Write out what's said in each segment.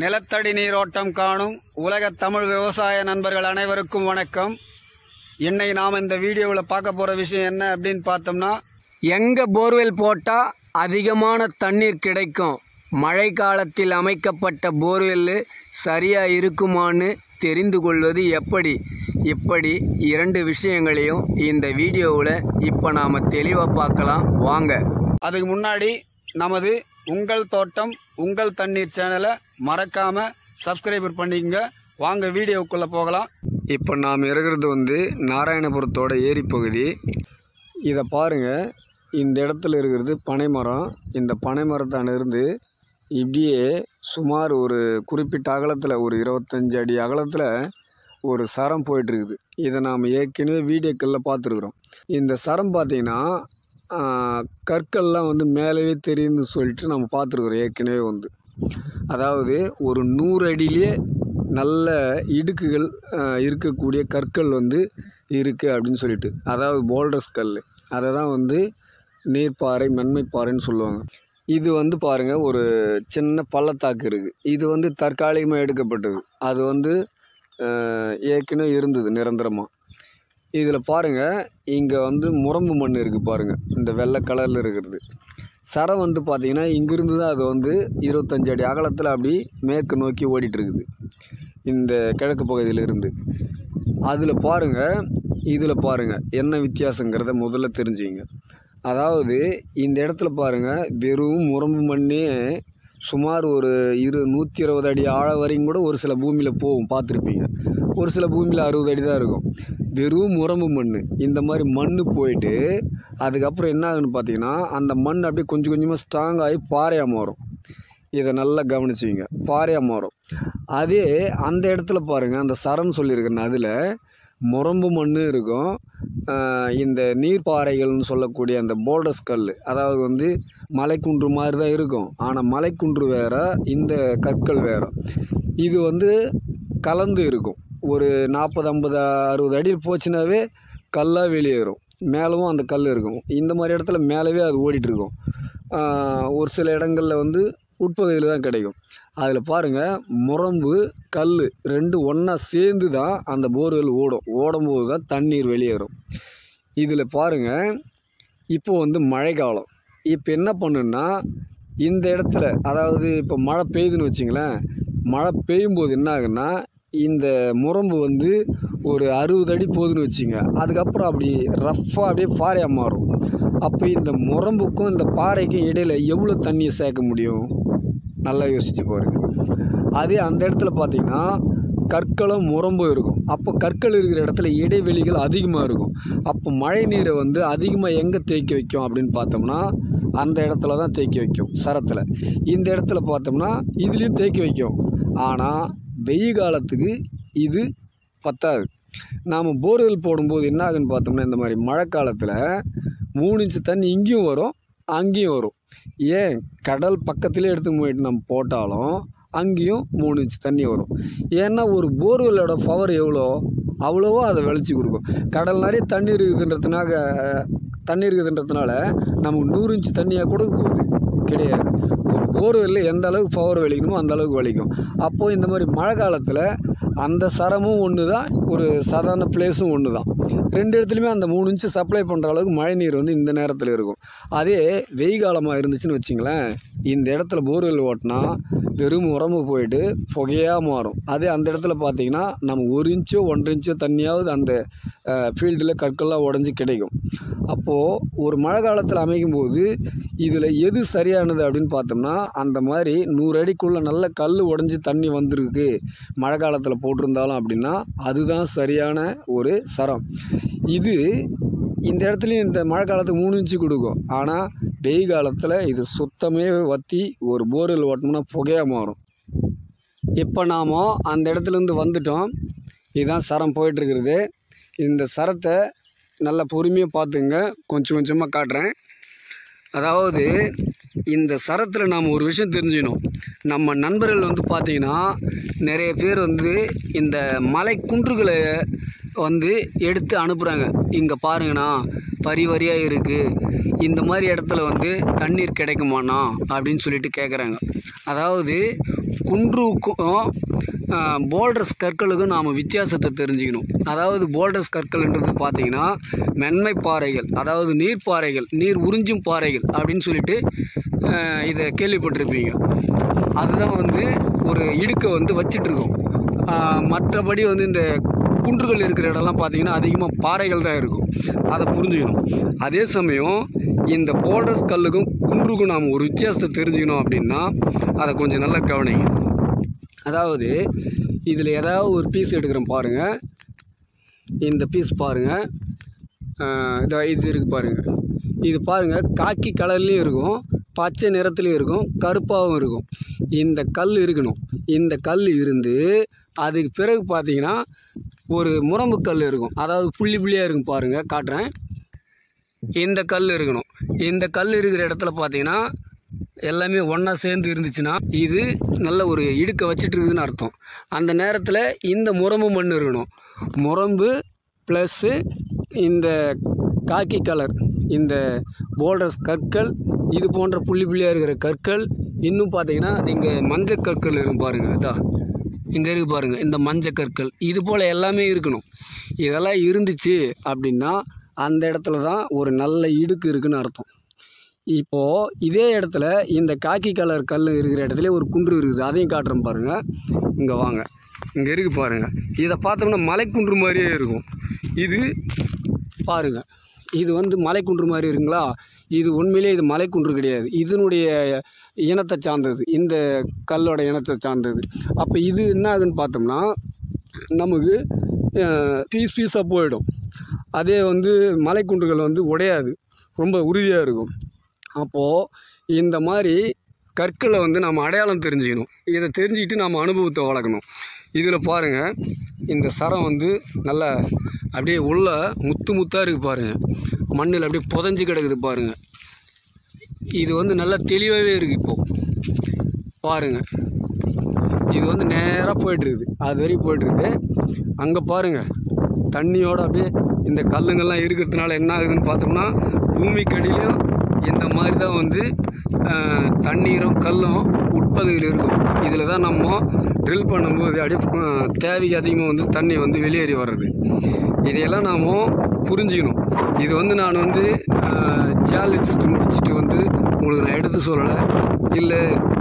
நிலத்தடி நீரோட்டம் காணும் உலக தமிழ் விவசாய நண்பர்கள் அனைவருக்கும் வணக்கம். இன்னைக்கு நாம் இந்த வீடியோவில் பார்க்க போகிற விஷயம் என்ன அப்படின்னு பார்த்தோம்னா எங்கே போர்வெல் போட்டால் அதிகமான தண்ணீர் கிடைக்கும். மழை காலத்தில் அமைக்கப்பட்ட போர்வெல் சரியாக இருக்குமான்னு தெரிந்து கொள்வது எப்படி? இப்படி இரண்டு விஷயங்களையும் இந்த வீடியோவில் இப்போ நாம் தெளிவாக பார்க்கலாம். வாங்க. அதுக்கு முன்னாடி நமது உங்கள் தோட்டம் உங்கள் தண்ணீர் சேனலை மறக்காமல் சப்ஸ்கிரைபர் பண்ணிக்கங்க. வாங்க வீடியோக்குள்ளே போகலாம். இப்போ நாம் இருக்கிறது வந்து நாராயணபுரத்தோட ஏரி பகுதி. இதை பாருங்கள் இந்த இடத்துல இருக்கிறது பனைமரம் இந்த பனைமரத்தானிருந்து இப்படியே சுமார் ஒரு குறிப்பிட்ட அகலத்தில் ஒரு இருபத்தஞ்சு அடி அகலத்தில் ஒரு சரம் போயிட்டுருக்குது. இதை நாம் ஏற்கனவே வீடியோக்களில் பார்த்துருக்குறோம். இந்த சரம் பார்த்திங்கன்னா கற்கள்லாம் வந்து மேலேயே தெரியுதுன்னு சொல்லிட்டு நம்ம பார்த்துருக்குறோம் ஏற்கனவே வந்து. அதாவது ஒரு நூறு அடியிலே நல்ல இடுக்குகள் இருக்கக்கூடிய கற்கள் வந்து இருக்குது அப்படின்னு சொல்லிட்டு. அதாவது போல்டர்ஸ் கல் அதை தான் வந்து நீர்ப்பாறை மென்மைப்பாறைன்னு சொல்லுவாங்க. இது வந்து பாருங்கள் ஒரு சின்ன பள்ளத்தாக்கு இருக்குது இது வந்து தற்காலிகமாக எடுக்கப்பட்டது. அது வந்து ஏற்கனவே இருந்தது நிரந்தரமாக இதில் பாருங்கள் இங்கே வந்து முரம்பு மண் இருக்குது பாருங்கள் இந்த வெள்ளை கலரில் இருக்கிறது. சரம் வந்து பார்த்திங்கன்னா இங்கிருந்து தான் அது வந்து இருபத்தஞ்சு அடி அகலத்தில் அப்படி மேற்கு நோக்கி ஓடிட்டுருக்குது. இந்த கிழக்கு பகுதியில் இருந்து அதில் பாருங்கள் இதில் பாருங்கள் என்ன வித்தியாசங்கிறத முதல்ல தெரிஞ்சுங்க. அதாவது இந்த இடத்துல பாருங்கள் வெறும் முரம்பு மண்ணே சுமார் ஒரு இரு நூற்றி இருபது அடி ஆழம் வரையும் கூட ஒரு சில பூமியில் போகும் பார்த்துருப்பீங்க. ஒரு சில பூமியில் அறுபது அடி தான் இருக்கும். வெறும் உரம்பு மண் இந்த மாதிரி மண் போயிட்டு அதுக்கப்புறம் என்ன ஆகுன்னு பார்த்தீங்கன்னா அந்த மண் அப்படியே கொஞ்சம் கொஞ்சமாக ஸ்ட்ராங் ஆகி பாறையாக மாறும். இதை நல்லா கவனிச்சிங்க பாறையாக மாறும். அதே அந்த இடத்துல பாருங்கள் அந்த சரம் சொல்லியிருக்கேன் அதில் முரம்பு மண் இருக்கும். இந்த நீர்ப்பாறைகள்னு சொல்லக்கூடிய அந்த போல்டர்ஸ் கல் அதாவது வந்து மலைக்குன்று மாதிரி தான் இருக்கும். ஆனால் மலைக்குன்று வேற இந்த கற்கள் வேற. இது வந்து கலந்து இருக்கும். ஒரு நாற்பது ஐம்பது அறுபது அடி போச்சுனாவே கல்லாக வெளியேறும். மேலவும் அந்த கல் இருக்கும். இந்த மாதிரி இடத்துல மேலவே அது ஓடிட்டுருக்கும் ஒரு சில இடங்களில் வந்து உட்பகுதியில் தான் கிடைக்கும். அதில் பாருங்கள் முரம்பு கல் ரெண்டு ஒன்றா சேர்ந்து தான் அந்த போர்வெல் ஓடும். ஓடும்போது தான் தண்ணீர் வெளியேறும். இதில் பாருங்கள் இப்போ வந்து மழைக்காலம் இப்போ என்ன பண்ணுன்னா இந்த இடத்துல அதாவது இப்போ மழை பெய்யுதுன்னு வச்சிங்களேன் மழை பெய்யும்போது என்ன ஆகுன்னா இந்த முரம்பு வந்து ஒரு அறுபது அடி போகுதுன்னு வச்சுங்க. அதுக்கப்புறம் அப்படி ரஃப்பாக அப்படியே பாறையாக மாறும். அப்போ இந்த முரம்புக்கும் இந்த பாறைக்கும் இடையில எவ்வளோ தண்ணியை சேர்க்க முடியும்? நல்லா யோசிச்சு பாருங்க. அதே அந்த இடத்துல பார்த்தீங்கன்னா கற்களும் முரம்பும் இருக்கும். அப்போ கற்கள் இருக்கிற இடத்துல இடைவெளிகள் அதிகமாக இருக்கும். அப்போ மழை நீரை வந்து அதிகமாக எங்கே தேக்கி வைக்கும் அப்படின்னு பார்த்தோம்னா அந்த இடத்துல தான் தேக்கி வைக்கும் சரத்தில். இந்த இடத்துல பார்த்தோம்னா இதுலேயும் தேக்கி வைக்கும். ஆனால் வெயில் காலத்துக்கு இது பத்தாது. நாம் போர்வெல் போடும்போது என்ன ஆகுன்னு பார்த்தோம்னா இந்த மாதிரி மழை காலத்தில் மூணு இன்ச்சு தண்ணி இங்கேயும் வரும் அங்கேயும் வரும். ஏன்? கடல் பக்கத்திலே எடுத்து போயிட்டு நம்ம போட்டாலும் அங்கேயும் மூணு இன்ச்சு தண்ணி வரும். ஏன்னா ஒரு போர்வெல்லோட பவர் எவ்வளோ? அவ்வளோவோ அதை விளைச்சி கொடுக்கும். கடல் நிறைய தண்ணி இருக்குதுன்றதுனாக தண்ணி இருக்குதுன்றதுனால நமக்கு நூறு இன்ச்சு தண்ணியாக கூட போகுது கிடையாது. ஒரு போர்வெல்லில் எந்த அளவுக்கு பவர் வலிக்கணுமோ அந்த அளவுக்கு வலிக்கும் அப்போது இந்த மாதிரி மழை காலத்தில் அந்த சரமும் ஒன்று தான் ஒரு சாதாரண பிளேஸும் ஒன்று தான். ரெண்டு இடத்துலையுமே அந்த மூணு இன்ச்சு சப்ளை பண்ணுற அளவுக்கு மழை நீர் வந்து இந்த நேரத்தில் இருக்கும். அதே வெயில் காலமாக இருந்துச்சுன்னு வச்சிங்களேன் இந்த இடத்துல போர்வெல் ஓட்டினா வெறும் உரம்பு போயிட்டு புகையாக மாறும். அதே அந்த இடத்துல பார்த்தீங்கன்னா நம்ம ஒரு இன்ச்சோ ஒன்றரை இன்ச்சோ தண்ணியாவது அந்த ஃபீல்டில் கற்கள்லாம் உடஞ்சி கிடைக்கும். அப்போது ஒரு மழை காலத்தில் அமைக்கும் போது இதில் எது சரியானது அப்படின்னு பார்த்தோம்னா அந்த மாதிரி நூறு அடிக்குள்ளே நல்ல கல் உடஞ்சி தண்ணி வந்திருக்கு மழை காலத்தில் போட்டிருந்தாலும் அப்படின்னா அதுதான் சரியான ஒரு சரம். இது இந்த இடத்துலையும் இந்த மழை காலத்துக்கு மூணு இன்ச்சு கொடுக்கும். ஆனால் வெயில் காலத்தில் இது சுத்தமே வற்றி ஒரு போர்வெல் ஓட்டணும்னா புகையாக மாறும். இப்போ நாம் அந்த இடத்துலேருந்து வந்துட்டோம். இதுதான் சரம் போயிட்டுருக்கிறது. இந்த சரத்தை நல்லா பொறுமையாக பார்த்துங்க. கொஞ்சம் கொஞ்சமாக காட்டுறேன். அதாவது இந்த சரத்தில் நாம் ஒரு விஷயம் தெரிஞ்சுக்கணும். நம்ம நண்பர்கள் வந்து பார்த்திங்கன்னா நிறைய பேர் வந்து இந்த மலை குன்றுகளை வந்து எடுத்து அனுப்புகிறாங்க இங்கே பாருங்கண்ணா வரி வரியாக இருக்குது இந்த மாதிரி இடத்துல வந்து தண்ணீர் கிடைக்குமாண்ணா அப்படின்னு சொல்லிட்டு கேட்குறாங்க அதாவது குன்றுக்கும் போல்டர்ஸ் கற்களுக்கும் நாம் வித்தியாசத்தை தெரிஞ்சுக்கணும். அதாவது போல்டர்ஸ் கற்கள்ன்றது பார்த்தீங்கன்னா மென்மை பாறைகள் அதாவது நீர் பாறைகள் நீர் உறிஞ்சும் பாறைகள் அப்படின்னு சொல்லிட்டு இதை கேள்விப்பட்டிருப்பீங்க. அதுதான் வந்து ஒரு இடுக்கை வந்து வச்சிட்ருக்கோம் மற்றபடி வந்து இந்த குன்றுகள் இருக்கிற இடம்லாம் பார்த்தீங்கன்னா அதிகமாக பாறைகள் தான் இருக்கும். அதை புரிஞ்சுக்கணும். அதே சமயம் இந்த போல்டர்ஸ் கல்லுக்கும் குன்றுக்கும் நாம் ஒரு வித்தியாசத்தை தெரிஞ்சுக்கணும் அப்படின்னா அதை கொஞ்சம் நல்லா கவனிங்க. அதாவது இதில் ஏதாவது ஒரு பீஸ் எடுக்கிறோம் பாருங்கள் இந்த பீஸ் பாருங்கள் இது இருக்குது பாருங்கள் இது பாருங்கள் காக்கி கலர்லேயும் இருக்கும் பச்சை நிறத்துலையும் இருக்கும் கருப்பாகவும் இருக்கும். இந்த கல் இருக்கணும். இந்த கல் இருந்து அதுக்கு பிறகு பார்த்தீங்கன்னா ஒரு முரம்பு கல் இருக்கும். அதாவது புள்ளி புள்ளியாக இருக்கும் பாருங்கள் காட்டுறேன். இந்த கல் இருக்கணும். இந்த கல் இருக்கிற இடத்துல பார்த்தீங்கன்னா எல்லாமே ஒன்றா சேர்ந்து இருந்துச்சுன்னா இது நல்ல ஒரு இடுக்க வச்சுட்டு இருக்குதுன்னு அர்த்தம். அந்த நேரத்தில் இந்த முரம்பு மண் இருக்கணும். முரம்பு ப்ளஸ்ஸு இந்த காக்கி கலர் இந்த போல்டர்ஸ் கற்கள் இது போன்ற புள்ளி புள்ளியாக இருக்கிற கற்கள் இன்னும் பார்த்தீங்கன்னா இங்கே மஞ்சள் கற்கள் இருக்கும் பாருங்கள் இதான் இங்கே இருக்கு பாருங்கள் இந்த மஞ்சள் கற்கள். இது போல் எல்லாமே இருக்கணும். இதெல்லாம் இருந்துச்சு அப்படின்னா அந்த இடத்துல தான் ஒரு நல்ல இடுக்கு இருக்குன்னு அர்த்தம். இப்போது இதே இடத்துல இந்த காக்கி கலர் கல் இருக்கிற இடத்துல ஒரு குன்று இருக்குது. அதையும் காட்டுறேன் பாருங்கள் இங்கே வாங்க. இங்கே இருக்குது பாருங்கள் இதை பார்த்தோம்னா மலைக்குன்று மாதிரியே இருக்கும். இது பாருங்கள் இது வந்து மலைக்குன்று மாதிரி இருக்குங்களா? இது உண்மையிலே இது மலைக்குன்று கிடையாது. இதனுடைய இனத்தை சார்ந்தது. இந்த கல்லோட இனத்தை சார்ந்தது. அப்போ இது என்ன ஆகுதுன்னு பார்த்தோம்னா நமக்கு பீஸ் பீஸாக போயிடும். அதே வந்து மலைக்குன்றுகள் வந்து உடையாது. ரொம்ப உறுதியாக இருக்கும். அப்போது இந்த மாதிரி கற்களை வந்து நம்ம அடையாளம் தெரிஞ்சுக்கணும். இதை தெரிஞ்சுக்கிட்டு நம்ம அனுபவத்தை வளர்க்கணும். இதில் பாருங்கள் இந்த சரம் வந்து நல்லா அப்படியே உள்ள முத்து முத்தாக இருக்குது பாருங்கள் மண்ணில் அப்படியே புதஞ்சு கிடக்குது பாருங்கள் இது வந்து நல்லா தெளிவாகவே இருக்குது இப்போது பாருங்கள் இது வந்து நேராக போயிட்டுருக்குது அது வரைக்கும் போயிட்டுருக்குது அங்கே பாருங்கள் தண்ணியோடு அப்படியே இந்த கல்லுங்கள்லாம் இருக்கிறதுனால என்ன ஆகுதுன்னு பார்த்தோம்னா பூமிக்கடியிலையும் இந்த மாதிரி தான் வந்து தண்ணீரும் கல்லும் உட்பகுதியில் இருக்கும். இதில் தான் நம்ம ட்ரில் பண்ணும்போது அப்படியே தேவைக்கு அதிகமாக வந்து தண்ணி வந்து வெளியேறி வர்றது. இதையெல்லாம் நாம் புரிஞ்சுக்கணும். இது வந்து நான் வந்து ஜியாலஜிஸ்ட் முடிச்சுட்டு வந்து உங்களுக்கு நான் எடுத்து சொல்லலை. இல்லை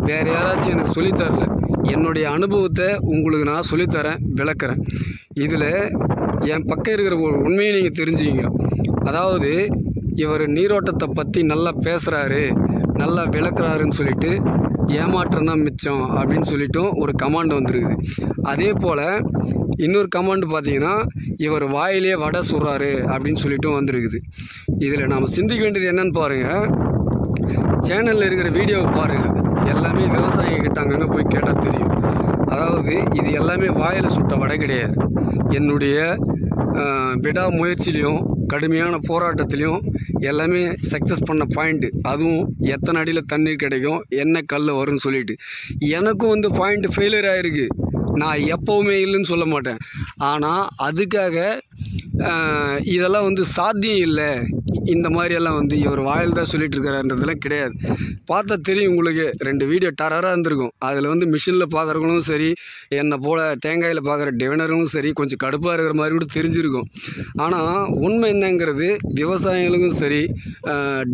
வேறு யாராச்சும் எனக்கு சொல்லித்தரல என்னுடைய அனுபவத்தை உங்களுக்கு நான் சொல்லித்தரேன் விளக்குறேன். இதில் என் பக்கம் இருக்கிற ஒரு உண்மையை நீங்கள் தெரிஞ்சுக்கிங்க. அதாவது இவர் நீரோட்டத்தை பற்றி நல்லா பேசுகிறாரு நல்லா விளக்குறாருன்னு சொல்லிட்டு ஏமாற்றம் தான் மிச்சம் அப்படின்னு சொல்லிட்டும் ஒரு கமாண்ட் வந்திருக்குது. அதே போல் இன்னொரு கமாண்ட் பார்த்தீங்கன்னா இவர் வாயிலே வடை சுடுறாரு அப்படின்னு சொல்லிட்டும் வந்திருக்குது. இதில் நாம் சிந்திக்க வேண்டியது என்னன்னு பாருங்கள் சேனலில் இருக்கிற வீடியோவை பாருங்கள் எல்லாமே விவசாயிங்க கிட்ட அங்கங்கே போய் கேட்டால் தெரியும். அதாவது இது எல்லாமே வாயில் சுட்ட வடை கிடையாது. என்னுடைய ஆஹ், விடாமுயற்சியிலையும் கடுமையான போராட்டத்திலையும் எல்லாமே சக்ஸஸ் பண்ண பாயிண்ட்டு அதுவும் எத்தனை அடியில் தண்ணீர் கிடைக்கும் என்ன கல் வரும்னு சொல்லிட்டு. எனக்கும் வந்து பாயிண்ட் ஃபெயிலியர் ஆகிருக்கு நான் எப்போவுமே இல்லைன்னு சொல்ல மாட்டேன். ஆனால் அதுக்காக இதெல்லாம் வந்து சாத்தியம் இல்லை. இந்த மாதிரியெல்லாம் வந்து இவர் வாயில் தான் சொல்லிட்டு இருக்கிறாருன்றதுலாம் கிடையாது. பார்த்தா தெரியும் உங்களுக்கு. ரெண்டு வீடியோ டரராக இருந்திருக்கும். அதில் வந்து மிஷினில் பார்க்குறவங்களும் சரி என்னை போல் தேங்காயில் பார்க்குற டிவைனர்களும் சரி கொஞ்சம் கடுப்பாக இருக்கிற மாதிரி கூட தெரிஞ்சிருக்கும். ஆனால் உண்மை என்னங்கிறது விவசாயிகளுக்கும் சரி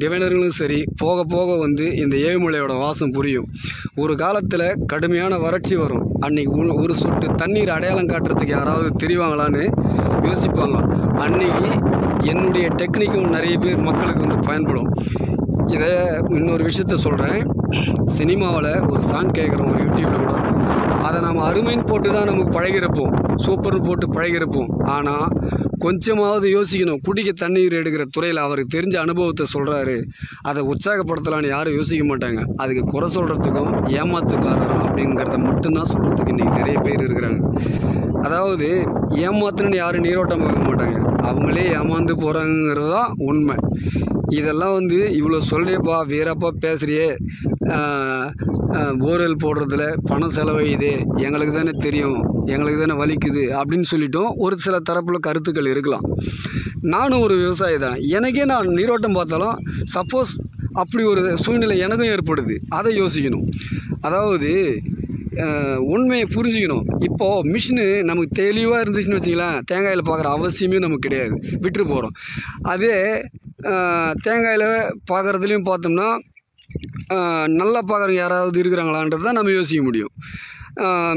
டிவைனர்களும் சரி போக போக வந்து இந்த ஏழுமலையோட வாசம் புரியும். ஒரு காலத்தில் கடுமையான வறட்சி வரும். அன்னைக்கு ஒரு சொட்டு தண்ணீர் அடையாளம் காட்டுறதுக்கு யாராவது தெரிவாங்களான்னு யோசிப்பாங்க. அன்னைக்கு என்னுடைய டெக்னிக்கும் நிறைய பேர் மக்களுக்கு வந்து பயன்படும். இதை இன்னொரு விஷயத்த சொல்கிறேன் சினிமாவில் ஒரு சாங் கேட்குறோம் ஒரு யூடியூப்பில் கூட அதை நம்ம அருமைன்னு போட்டு தான் நமக்கு பழகிறப்போம். சூப்பர்னு போட்டு பழகிறப்போம். ஆனால் கொஞ்சமாவது யோசிக்கணும். குடிக்க தண்ணீர் எடுக்கிற துறையில் அவருக்கு தெரிஞ்ச அனுபவத்தை சொல்கிறாரு அதை உற்சாகப்படுத்தலான்னு யாரும் யோசிக்க மாட்டாங்க. அதுக்கு குறை சொல்கிறதுக்கும் ஏமாத்துக்காரரும் அப்படிங்கிறத மட்டும்தான் சொல்கிறதுக்கு இன்றைக்கி நிறைய பேர் இருக்கிறாங்க. அதாவது ஏமாத்துன்னு யாரும் நீரோட்டம் பார்க்க மாட்டாங்க. அவங்களே ஏமாந்து போகிறாங்கிறது தான் உண்மை. இதெல்லாம் வந்து இவ்வளோ சொல்கிறியப்பா வீரப்பா பேசுகிறியே போர்வெல் போடுறதுல பணம் செலவையுது எங்களுக்கு தானே தெரியும். எங்களுக்கு தானே வலிக்குது அப்படின்னு சொல்லிட்டும் ஒரு சில தரப்பில் கருத்துக்கள் இருக்கலாம். நானும் ஒரு விவசாயி தான். எனக்கே நான் நீரோட்டம் பார்த்தாலும் சப்போஸ் அப்படி ஒரு சூழ்நிலை எனக்கும் ஏற்படுது. அதை யோசிக்கணும். அதாவது உண்மையை புரிஞ்சுக்கணும். இப்போது மிஷினு நமக்கு தெளிவாக இருந்துச்சுன்னு வச்சிங்களேன் தேங்காயில் பார்க்குற அவசியமே நமக்கு கிடையாது. விட்டுட்டு போகிறோம் அதே தேங்காயில் பார்க்குறதுலையும் பார்த்தோம்னா நல்லா பார்க்குறவங்க யாராவது இருக்கிறாங்களான்றது தான் நம்ம யோசிக்க முடியும்.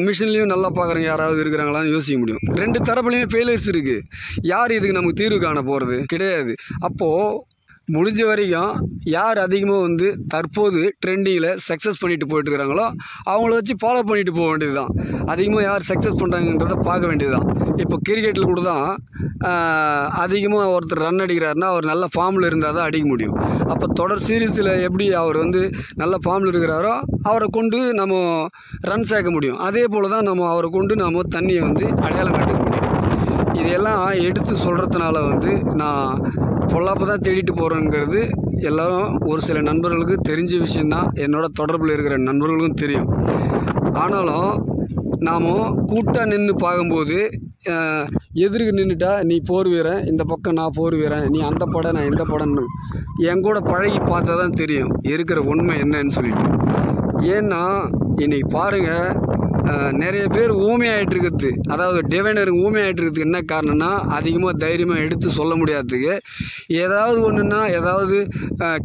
மிஷின்லேயும் நல்லா பார்க்குறவங்க யாராவது இருக்கிறாங்களான்னு யோசிக்க முடியும். ரெண்டு தரப்புலையுமே ஃபெயிலியர்ஸ் இருக்குது யார் இதுக்கு நமக்கு தீர்வு காண போகிறது கிடையாது. அப்போது முடிஞ்ச வரைக்கும் யார் அதிகமாக வந்து தற்போது ட்ரெண்டிங்கில் சக்ஸஸ் பண்ணிட்டு போயிட்டுருக்காங்களோ அவங்கள வச்சு ஃபாலோ பண்ணிட்டு போக வேண்டியது தான் அதிகமாக யார் சக்ஸஸ் பண்ணுறாங்கன்றத பார்க்க வேண்டியது தான் இப்போ கிரிக்கெட்டில் கூட தான் அதிகமாக ஒருத்தர் ரன் அடிக்கிறாருன்னா அவர் நல்ல ஃபார்மில் இருந்தால் தான் அடிக்க முடியும். அப்போ தொடர் சீரீஸில் எப்படி அவர் வந்து நல்ல ஃபார்மில் இருக்கிறாரோ அவரை கொண்டு நம்ம ரன் சேர்க்க முடியும். அதே போல் தான் நம்ம அவரை கொண்டு நம்ம தண்ணியை வந்து அடையாளம் கண்டுக்க முடியும். இதையெல்லாம் எடுத்து சொல்கிறதுனால வந்து நான் பொல்லாப்பு தான் தேடிட்டு போகிறோங்கிறது எல்லோரும் ஒரு சில நண்பர்களுக்கு தெரிஞ்ச விஷயந்தான் என்னோட தொடர்பில் இருக்கிற நண்பர்களுக்கும் தெரியும். ஆனாலும் நாம் கூட்டாக நின்று பார்க்கும்போது எதிர்க்கு நின்றுட்டா நீ போர் வீரன் இந்த பக்கம் நான் போர் வீரன் நீ அந்த படம் நான் இந்த படம்னு என் கூட பழகி பார்த்தா தான் தெரியும் இருக்கிற உண்மை என்னன்னு சொல்லிட்டு. ஏன்னா இன்னைக்கு பாருங்கள் நிறைய பேர் ஊமையாயிட்டு இருக்குது அதாவது டிவைனருக்கு ஊமையாகிட்டு இருக்கிறதுக்கு என்ன காரணம்னா அதிகமாக தைரியமாக எடுத்து சொல்ல முடியாததுக்கு. ஏதாவது ஒன்றுன்னா ஏதாவது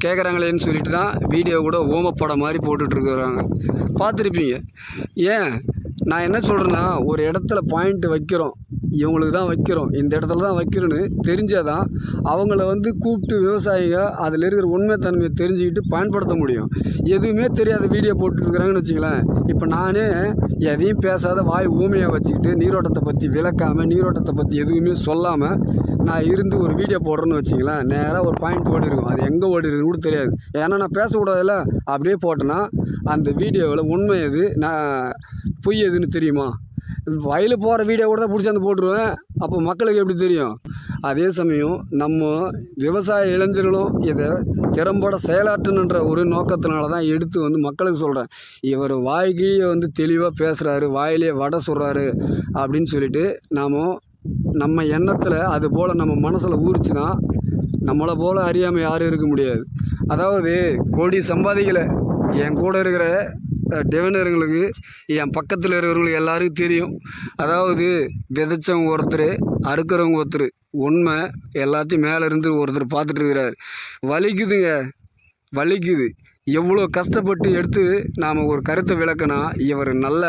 கேட்குறாங்களேன்னு சொல்லிட்டு தான் வீடியோ கூட ஊமப்படம் மாதிரி போட்டுட்டு இருக்கிறாங்க பார்த்துருப்பீங்க. ஏன்? நான் என்ன சொல்கிறேன்னா ஒரு இடத்துல பாயிண்ட் வைக்கிறோம். இவங்களுக்கு தான் வைக்கிறோம். இந்த இடத்துல தான் வைக்கிறோன்னு தெரிஞ்சாதான் அவங்கள வந்து கூப்பிட்டு விவசாயிங்க அதில் இருக்கிற உண்மை தன்மையை தெரிஞ்சுக்கிட்டு பயன்படுத்த முடியும். எதுவுமே தெரியாத வீடியோ போட்டுருக்குறாங்கன்னு வச்சுங்களேன் இப்போ நானே எதையும் பேசாத வாய் ஊமையாக வச்சுக்கிட்டு நீரோட்டத்தை பற்றி விளக்காமல் நீரோட்டத்தை பற்றி எதுவுமே சொல்லாமல் நான் இருந்து ஒரு வீடியோ போடுறேன்னு வச்சுங்களேன் நேராக ஒரு பாயிண்ட் ஓடி இருக்கும். அது எங்கே ஓடி இருக்குன்னு கூட தெரியாது. ஏன்னா நான் பேசக்கூடாதுல்ல? அப்படியே போட்டேன்னா அந்த வீடியோவில் உண்மை எது நான் பொய் எதுன்னு தெரியுமா? வயலு போகிற வீடியோ கூட தான் பிடிச்சாந்து போட்டுருவேன். அப்போ மக்களுக்கு எப்படி தெரியும்? அதே சமயம் நம்ம விவசாய இளைஞர்களும் இதை திறம்பட செயலாற்றணுன்ற ஒரு நோக்கத்தினால தான் எடுத்து வந்து மக்களுக்கு சொல்கிறேன் இவர் வாய்கிழியை வந்து தெளிவாக பேசுகிறாரு வாயிலே வடை சொல்கிறாரு அப்படின்னு சொல்லிட்டு நாம் நம்ம எண்ணத்தில் அது போல் நம்ம மனசில் ஊறிச்சுன்னா நம்மளை போல் அறியாமல் யாரும் இருக்க முடியாது. அதாவது கோடி சம்பாதிக்கலை. என் கூட இருக்கிற டிவனருங்களுக்கு என் பக்கத்தில் இருக்கிறவங்களுக்கு எல்லாருக்கும் தெரியும். அதாவது விதைச்சவங்க ஒருத்தர் அறுக்கிறவங்க ஒருத்தர் உண்மை எல்லாத்தையும் மேலே இருந்து ஒருத்தர் பார்த்துட்டு இருக்கிறார். வலிக்குதுங்க வலிக்குது. எவ்வளோ கஷ்டப்பட்டு எடுத்து நாம் ஒரு கருத்தை விளக்கினா இவர் நல்ல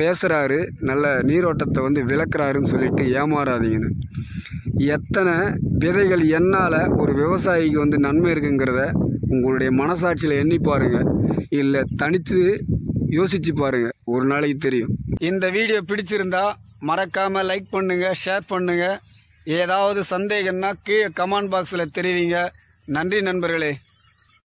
பேசுகிறாரு நல்ல நீரோட்டத்தை வந்து விளக்குறாருன்னு சொல்லிட்டு ஏமாறாதீங்கன்னு. எத்தனை விதைகள் என்னால் ஒரு விவசாயிக்கு வந்து நன்மை இருக்குங்கிறத உங்களுடைய மனசாட்சியில் எண்ணி பாருங்கள் இல்லை தனித்து யோசித்து பாருங்கள் ஒரு நாளைக்கு தெரியும். இந்த வீடியோ பிடிச்சிருந்தா மறக்காமல் லைக் பண்ணுங்கள் ஷேர் பண்ணுங்கள் ஏதாவது சந்தேகம்னா கீழே கமெண்ட் பாக்ஸில் தெரிவிங்க. நன்றி நண்பர்களே.